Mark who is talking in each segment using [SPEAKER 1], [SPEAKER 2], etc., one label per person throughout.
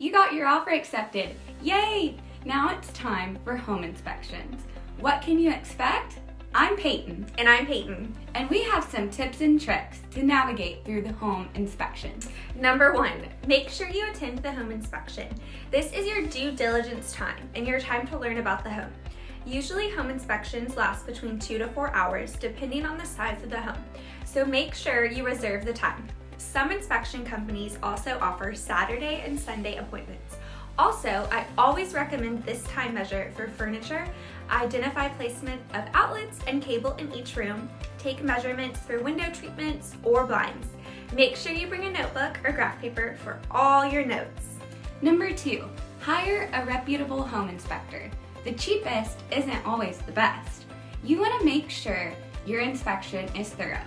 [SPEAKER 1] You got your offer accepted. Yay! Now it's time for home inspections. What can you expect? I'm Peyton.
[SPEAKER 2] And I'm Peyton.
[SPEAKER 1] And we have some tips and tricks to navigate through the home inspection.
[SPEAKER 2] Number one, make sure you attend the home inspection. This is your due diligence time and your time to learn about the home. Usually home inspections last between two to four hours depending on the size of the home, so make sure you reserve the time. Some inspection companies also offer Saturday and Sunday appointments. Also, I always recommend this time measure for furniture, identify placement of outlets and cable in each room, take measurements for window treatments or blinds. Make sure you bring a notebook or graph paper for all your notes.
[SPEAKER 1] Number two, hire a reputable home inspector. The cheapest isn't always the best. You want to make sure your inspection is thorough.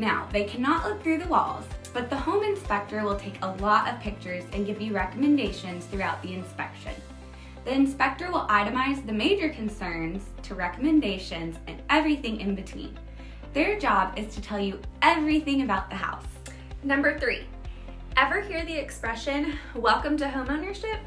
[SPEAKER 1] Now, they cannot look through the walls, but the home inspector will take a lot of pictures and give you recommendations throughout the inspection. The inspector will itemize the major concerns to recommendations and everything in between. Their job is to tell you everything about the house.
[SPEAKER 2] Number three, ever hear the expression, welcome to homeownership?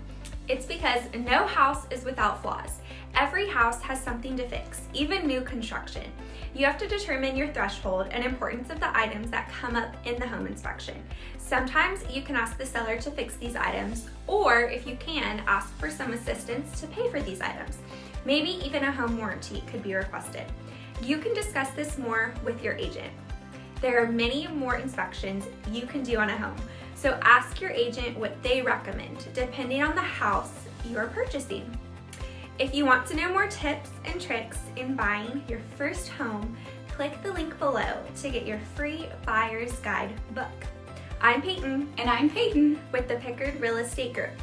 [SPEAKER 2] It's because no house is without flaws. Every house has something to fix, even new construction. You have to determine your threshold and importance of the items that come up in the home inspection. Sometimes you can ask the seller to fix these items, or if you can, ask for some assistance to pay for these items. Maybe even a home warranty could be requested. You can discuss this more with your agent. There are many more inspections you can do on a home, so ask your agent what they recommend depending on the house you are purchasing. If you want to know more tips and tricks in buying your first home, click the link below to get your free buyer's guide book. I'm Peyton.
[SPEAKER 1] And I'm Peyton
[SPEAKER 2] with the Pickard Real Estate Group.